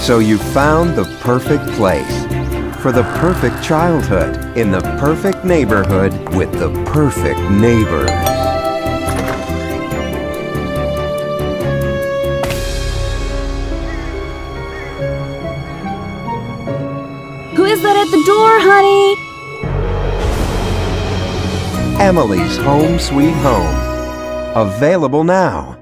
So you found the perfect place for the perfect childhood in the perfect neighborhood with the perfect neighbors. Who is that at the door, honey? Emily's Home Sweet Home. Available now.